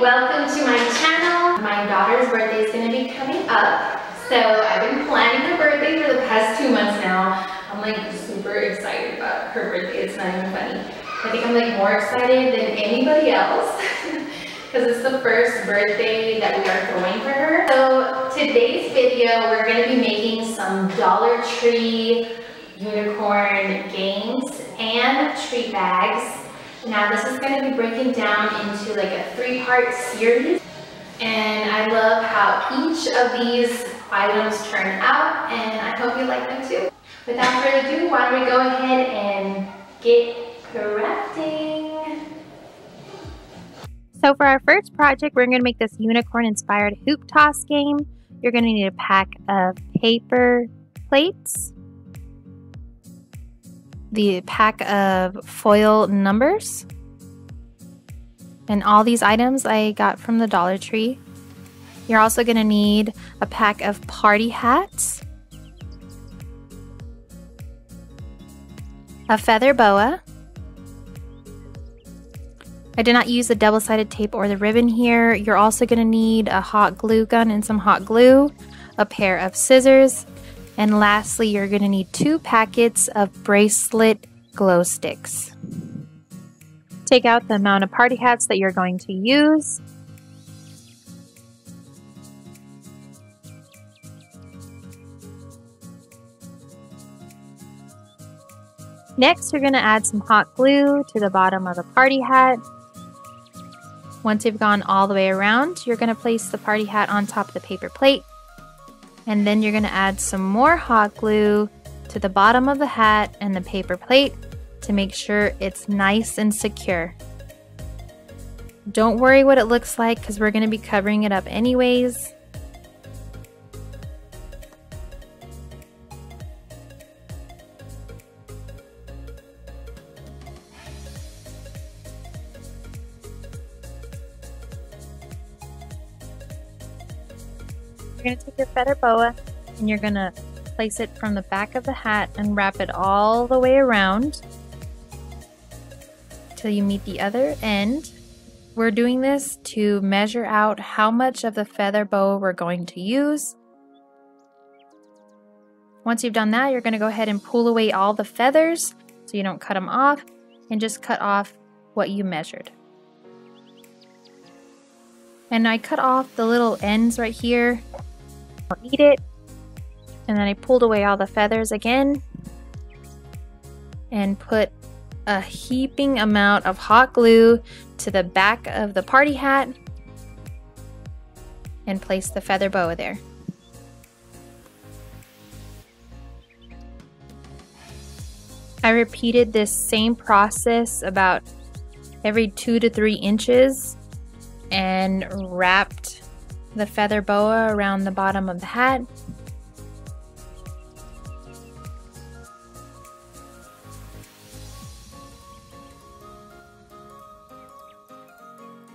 welcome to my channel. My daughter's birthday is gonna be coming up. So I've been planning her birthday for the past two months now. I'm like super excited about her birthday. It's not even funny. I think I'm like more excited than anybody else because it's the first birthday that we are throwing for her. So today's video, we're gonna be making some Dollar Tree unicorn games and treat bags. Now this is going to be breaking down into like a three-part series and I love how each of these items turn out and I hope you like them too. Without further ado, why don't we go ahead and get crafting. So for our first project, we're going to make this unicorn inspired hoop toss game. You're going to need a pack of paper plates, the pack of foil numbers. And all these items I got from the Dollar Tree. You're also going to need a pack of party hats, a feather boa. I did not use the double-sided tape or the ribbon here. You're also going to need a hot glue gun and some hot glue, a pair of scissors, and lastly, you're going to need two packets of bracelet glow sticks. Take out the amount of party hats that you're going to use. Next, you're going to add some hot glue to the bottom of the party hat. Once you've gone all the way around, you're going to place the party hat on top of the paper plate. And then you're going to add some more hot glue to the bottom of the hat and the paper plate to make sure it's nice and secure. Don't worry what it looks like because we're going to be covering it up anyways. You're going to take your feather boa and you're going to place it from the back of the hat and wrap it all the way around till you meet the other end. We're doing this to measure out how much of the feather boa we're going to use. Once you've done that, you're going to go ahead and pull away all the feathers so you don't cut them off and just cut off what you measured. And I cut off the little ends right here I'll eat it. And then I pulled away all the feathers again and put a heaping amount of hot glue to the back of the party hat and place the feather boa there. I repeated this same process about every two to three inches and wrapped the feather boa around the bottom of the hat.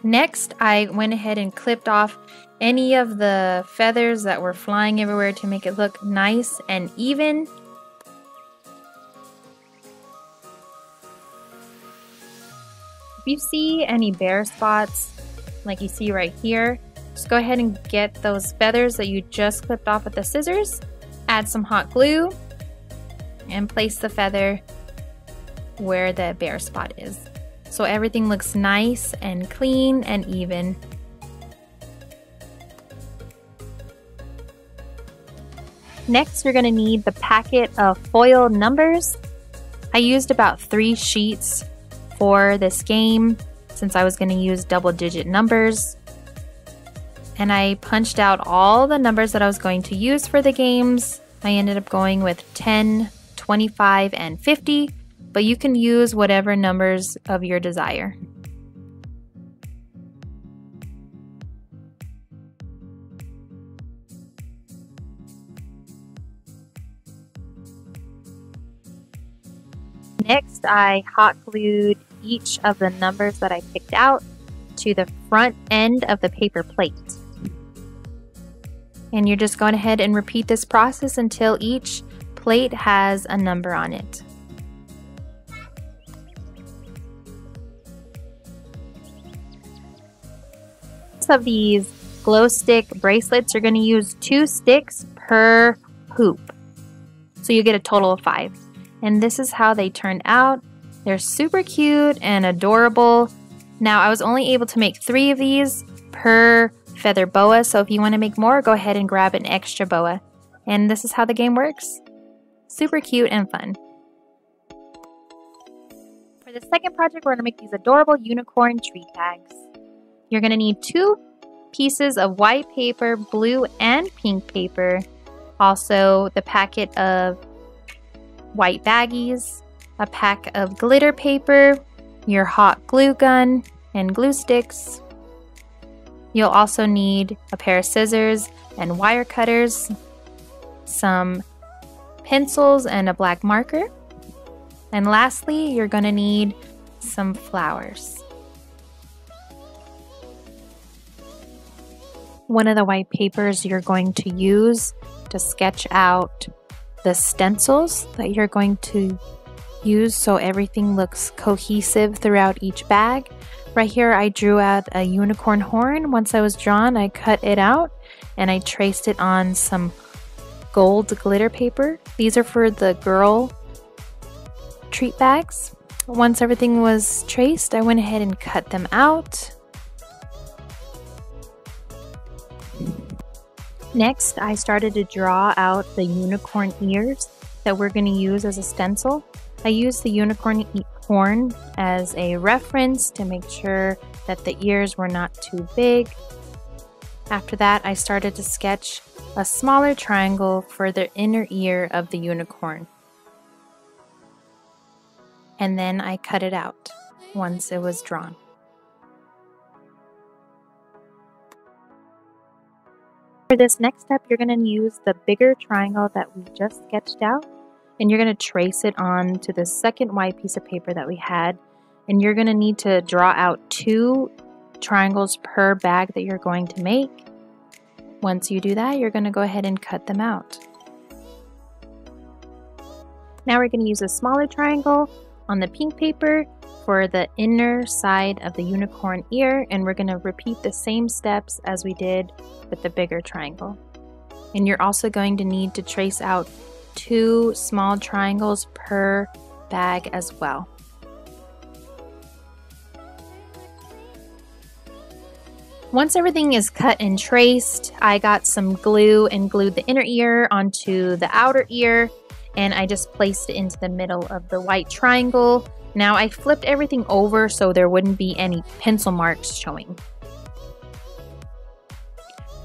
Next, I went ahead and clipped off any of the feathers that were flying everywhere to make it look nice and even. If you see any bare spots, like you see right here, just go ahead and get those feathers that you just clipped off with the scissors, add some hot glue, and place the feather where the bare spot is. So everything looks nice and clean and even. Next, you're gonna need the packet of foil numbers. I used about three sheets for this game since I was gonna use double digit numbers and I punched out all the numbers that I was going to use for the games. I ended up going with 10, 25, and 50, but you can use whatever numbers of your desire. Next, I hot glued each of the numbers that I picked out to the front end of the paper plate. And you're just going ahead and repeat this process until each plate has a number on it. of these glow stick bracelets, you're going to use two sticks per hoop. So you get a total of five. And this is how they turned out. They're super cute and adorable. Now, I was only able to make three of these per feather boa, so if you want to make more, go ahead and grab an extra boa. And this is how the game works. Super cute and fun. For the second project, we're going to make these adorable unicorn tree tags. You're going to need two pieces of white paper, blue and pink paper, also the packet of white baggies, a pack of glitter paper, your hot glue gun and glue sticks. You'll also need a pair of scissors and wire cutters, some pencils and a black marker. And lastly, you're going to need some flowers. One of the white papers you're going to use to sketch out the stencils that you're going to use so everything looks cohesive throughout each bag. Right here I drew out a unicorn horn. Once I was drawn I cut it out and I traced it on some gold glitter paper. These are for the girl treat bags. Once everything was traced I went ahead and cut them out. Next, I started to draw out the unicorn ears that we're going to use as a stencil. I used the unicorn horn as a reference to make sure that the ears were not too big. After that, I started to sketch a smaller triangle for the inner ear of the unicorn. And then I cut it out once it was drawn. For this next step, you're going to use the bigger triangle that we just sketched out and you're going to trace it on to the second white piece of paper that we had and you're going to need to draw out two triangles per bag that you're going to make. Once you do that, you're going to go ahead and cut them out. Now we're going to use a smaller triangle on the pink paper for the inner side of the unicorn ear and we're going to repeat the same steps as we did with the bigger triangle. And you're also going to need to trace out two small triangles per bag as well. Once everything is cut and traced, I got some glue and glued the inner ear onto the outer ear and I just placed it into the middle of the white triangle. Now I flipped everything over so there wouldn't be any pencil marks showing.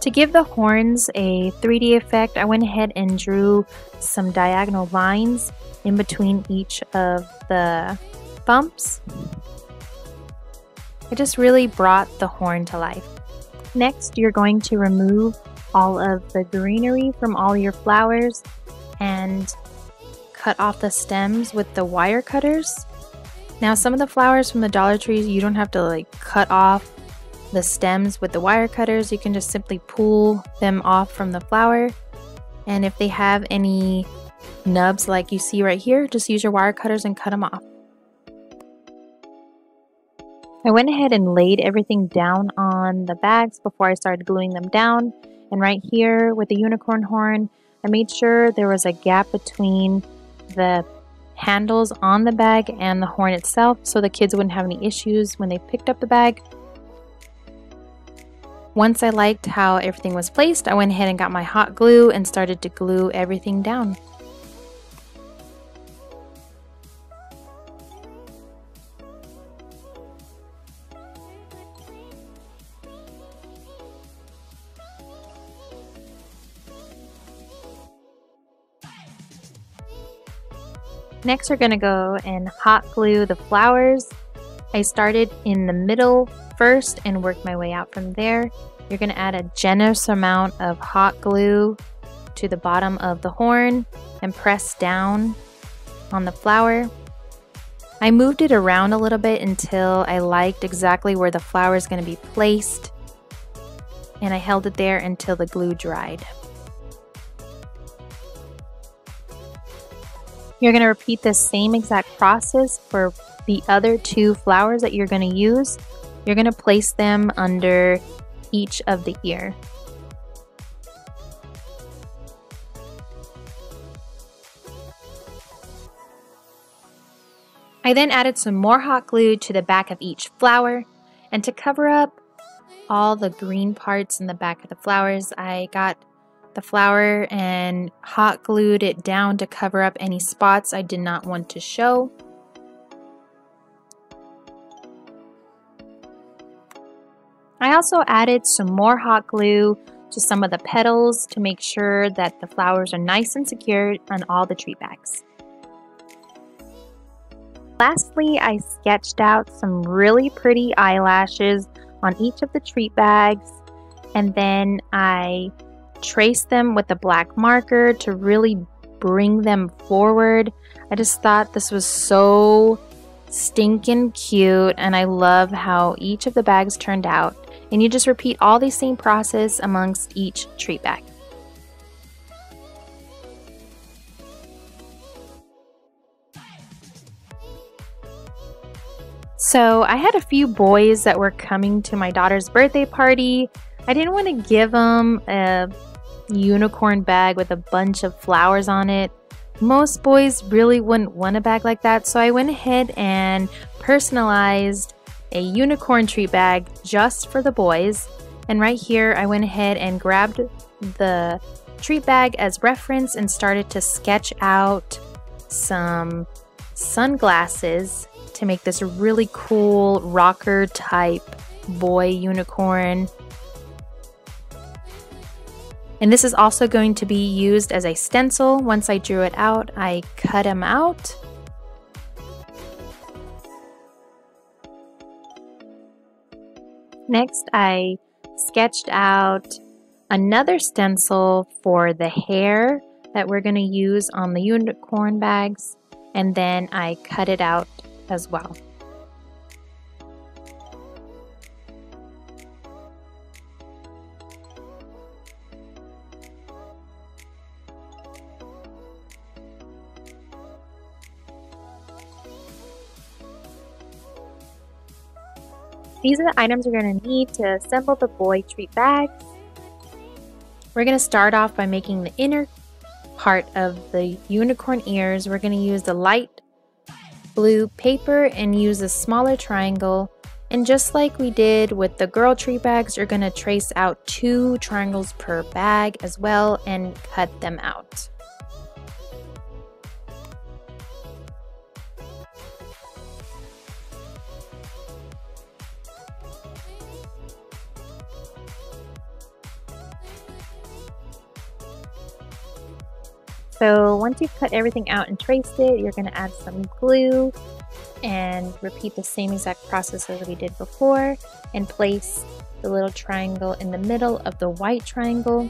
To give the horns a 3D effect, I went ahead and drew some diagonal lines in between each of the bumps. It just really brought the horn to life. Next, you're going to remove all of the greenery from all your flowers and cut off the stems with the wire cutters. Now some of the flowers from the Dollar Trees, you don't have to like cut off the stems with the wire cutters. You can just simply pull them off from the flower. And if they have any nubs like you see right here, just use your wire cutters and cut them off. I went ahead and laid everything down on the bags before I started gluing them down. And right here with the unicorn horn, I made sure there was a gap between the handles on the bag and the horn itself so the kids wouldn't have any issues when they picked up the bag. Once I liked how everything was placed, I went ahead and got my hot glue and started to glue everything down. Next, we're gonna go and hot glue the flowers. I started in the middle first and worked my way out from there. You're gonna add a generous amount of hot glue to the bottom of the horn and press down on the flower. I moved it around a little bit until I liked exactly where the flower is going to be placed and I held it there until the glue dried. You're going to repeat the same exact process for the other two flowers that you're going to use. You're going to place them under each of the ear. I then added some more hot glue to the back of each flower, and to cover up all the green parts in the back of the flowers, I got the flower and hot glued it down to cover up any spots I did not want to show. I also added some more hot glue to some of the petals to make sure that the flowers are nice and secure on all the treat bags. Lastly, I sketched out some really pretty eyelashes on each of the treat bags and then I traced them with a black marker to really bring them forward. I just thought this was so stinking cute and I love how each of the bags turned out. And you just repeat all the same process amongst each treat bag. So I had a few boys that were coming to my daughter's birthday party. I didn't want to give them a unicorn bag with a bunch of flowers on it. Most boys really wouldn't want a bag like that, so I went ahead and personalized a unicorn treat bag just for the boys. And right here, I went ahead and grabbed the treat bag as reference and started to sketch out some sunglasses to make this really cool rocker type boy unicorn. And this is also going to be used as a stencil. Once I drew it out, I cut him out. Next, I sketched out another stencil for the hair that we're going to use on the unicorn bags. And then I cut it out as well. These are the items you're going to need to assemble the boy treat bags. We're going to start off by making the inner part of the unicorn ears. We're going to use the light blue paper and use a smaller triangle. And just like we did with the girl treat bags, you're going to trace out two triangles per bag as well and cut them out. So once you've cut everything out and traced it, you're going to add some glue and repeat the same exact process as we did before and place the little triangle in the middle of the white triangle.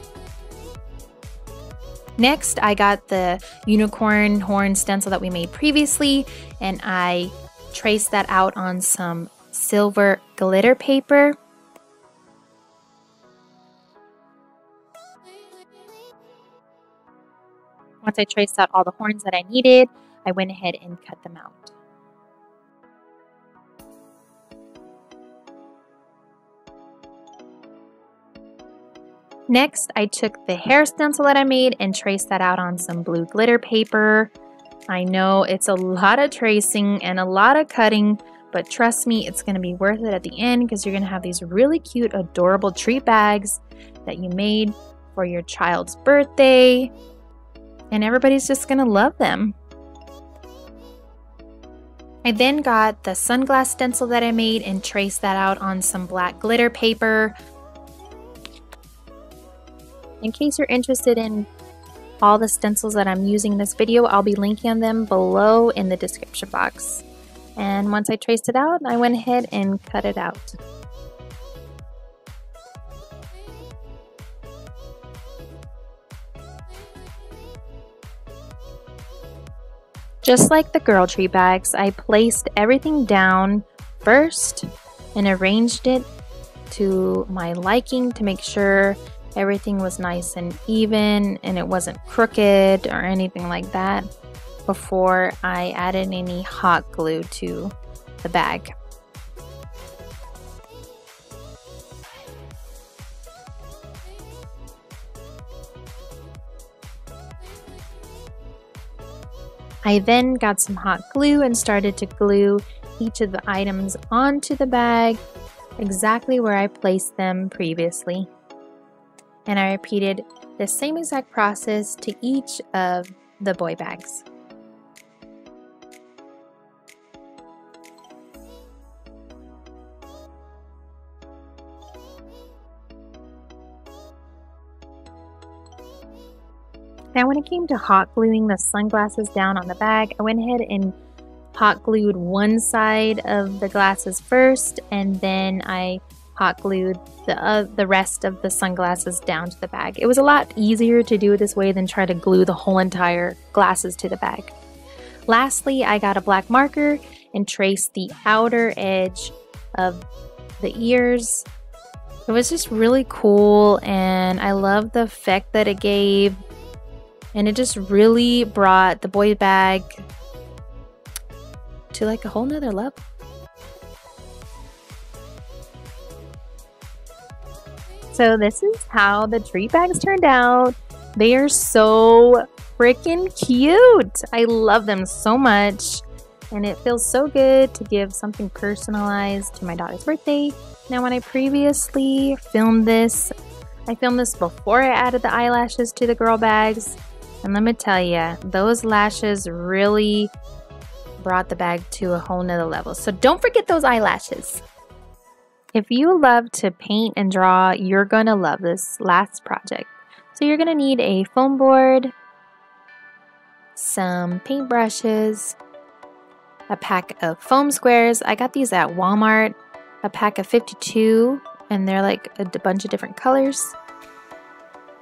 Next, I got the unicorn horn stencil that we made previously and I traced that out on some silver glitter paper. Once I traced out all the horns that I needed, I went ahead and cut them out. Next, I took the hair stencil that I made and traced that out on some blue glitter paper. I know it's a lot of tracing and a lot of cutting, but trust me, it's going to be worth it at the end because you're going to have these really cute, adorable treat bags that you made for your child's birthday and everybody's just gonna love them. I then got the sunglass stencil that I made and traced that out on some black glitter paper. In case you're interested in all the stencils that I'm using in this video, I'll be linking them below in the description box. And once I traced it out, I went ahead and cut it out. Just like the girl tree bags, I placed everything down first and arranged it to my liking to make sure everything was nice and even and it wasn't crooked or anything like that before I added any hot glue to the bag. I then got some hot glue and started to glue each of the items onto the bag exactly where I placed them previously. And I repeated the same exact process to each of the boy bags. Now when it came to hot gluing the sunglasses down on the bag, I went ahead and hot glued one side of the glasses first and then I hot glued the, uh, the rest of the sunglasses down to the bag. It was a lot easier to do it this way than try to glue the whole entire glasses to the bag. Lastly, I got a black marker and traced the outer edge of the ears. It was just really cool and I love the effect that it gave and it just really brought the boy bag to like a whole nother level. So this is how the treat bags turned out. They are so freaking cute. I love them so much. And it feels so good to give something personalized to my daughter's birthday. Now when I previously filmed this, I filmed this before I added the eyelashes to the girl bags. And let me tell you, those lashes really brought the bag to a whole nother level. So don't forget those eyelashes. If you love to paint and draw, you're going to love this last project. So you're going to need a foam board, some paint brushes, a pack of foam squares. I got these at Walmart, a pack of 52, and they're like a bunch of different colors.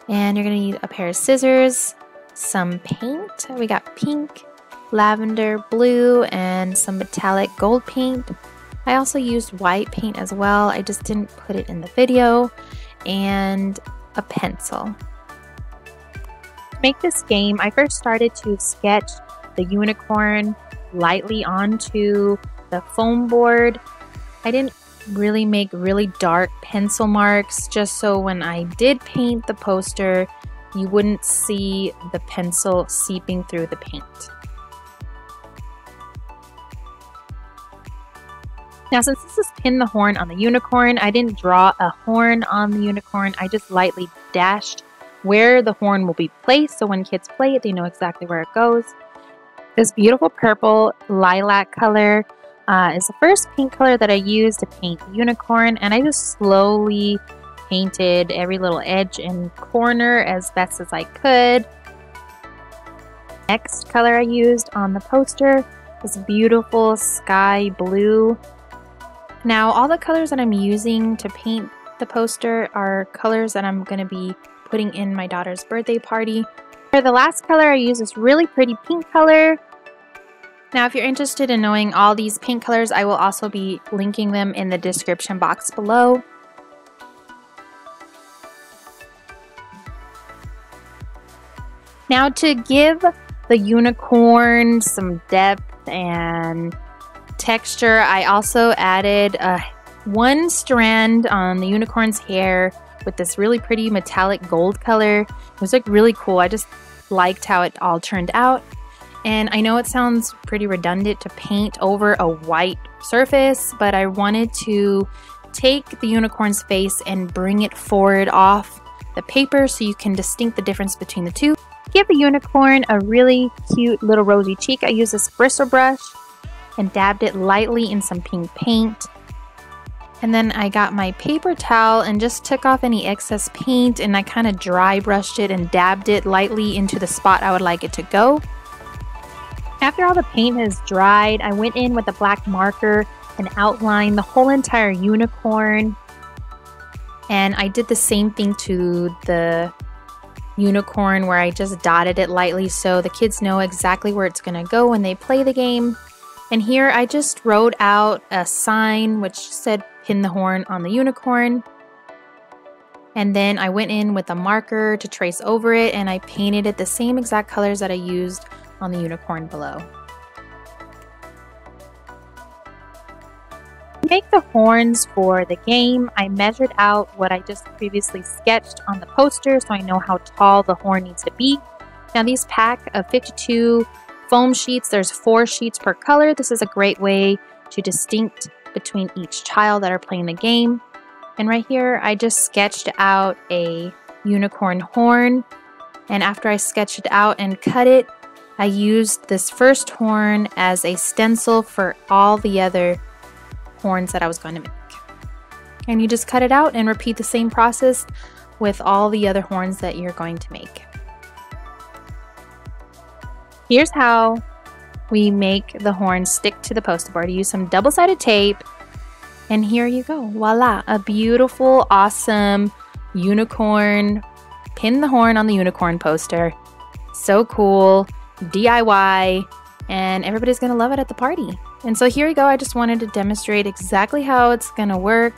And you're going to need a pair of scissors, some paint. We got pink, lavender, blue, and some metallic gold paint. I also used white paint as well. I just didn't put it in the video. And a pencil. To make this game, I first started to sketch the unicorn lightly onto the foam board. I didn't really make really dark pencil marks just so when I did paint the poster, you wouldn't see the pencil seeping through the paint. Now since this is pin the horn on the unicorn, I didn't draw a horn on the unicorn. I just lightly dashed where the horn will be placed so when kids play it, they know exactly where it goes. This beautiful purple lilac color uh, is the first paint color that I used to paint the unicorn and I just slowly painted every little edge and corner as best as I could. Next color I used on the poster is beautiful sky blue. Now all the colors that I'm using to paint the poster are colors that I'm going to be putting in my daughter's birthday party. For the last color I use this really pretty pink color. Now if you're interested in knowing all these paint colors I will also be linking them in the description box below. Now to give the unicorn some depth and texture, I also added uh, one strand on the unicorn's hair with this really pretty metallic gold color. It was like really cool. I just liked how it all turned out. And I know it sounds pretty redundant to paint over a white surface, but I wanted to take the unicorn's face and bring it forward off the paper so you can distinct the difference between the two give a unicorn a really cute little rosy cheek, I used this bristle brush and dabbed it lightly in some pink paint. And then I got my paper towel and just took off any excess paint and I kind of dry brushed it and dabbed it lightly into the spot I would like it to go. After all the paint has dried, I went in with a black marker and outlined the whole entire unicorn. And I did the same thing to the unicorn where I just dotted it lightly so the kids know exactly where it's going to go when they play the game. And here I just wrote out a sign which said pin the horn on the unicorn. And then I went in with a marker to trace over it and I painted it the same exact colors that I used on the unicorn below. Make the horns for the game, I measured out what I just previously sketched on the poster so I know how tall the horn needs to be. Now these pack of 52 foam sheets. There's four sheets per color. This is a great way to distinct between each child that are playing the game. And right here, I just sketched out a unicorn horn. And after I sketched it out and cut it, I used this first horn as a stencil for all the other horns that I was going to make. And you just cut it out and repeat the same process with all the other horns that you're going to make. Here's how we make the horns stick to the poster board. Use some double-sided tape and here you go. Voila, a beautiful, awesome unicorn. Pin the horn on the unicorn poster. So cool. DIY. And everybody's to love it at the party. And so here we go. I just wanted to demonstrate exactly how it's going to work.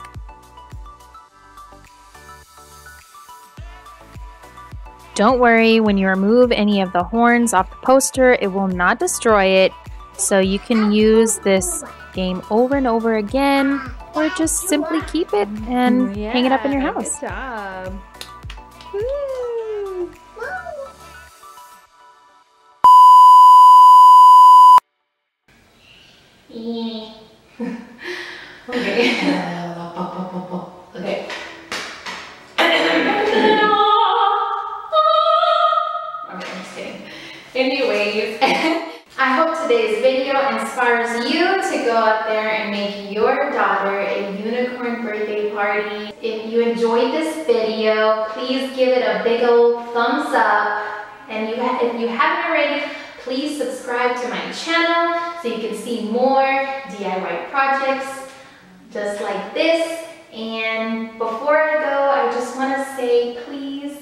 Don't worry, when you remove any of the horns off the poster, it will not destroy it. So you can use this game over and over again or just simply keep it and yeah, hang it up in your house. Your daughter a unicorn birthday party. If you enjoyed this video, please give it a big old thumbs up. And you if you haven't already, please subscribe to my channel so you can see more DIY projects just like this. And before I go, I just want to say, please,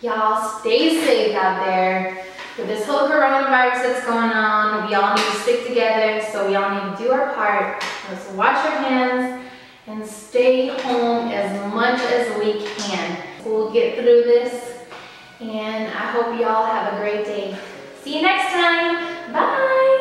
y'all stay safe out there with this whole coronavirus that's going on, we all need to stick together, so we all need to do our part. Let's wash our hands and stay home as much as we can. We'll get through this, and I hope you all have a great day. See you next time. Bye.